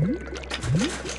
Mm-hmm.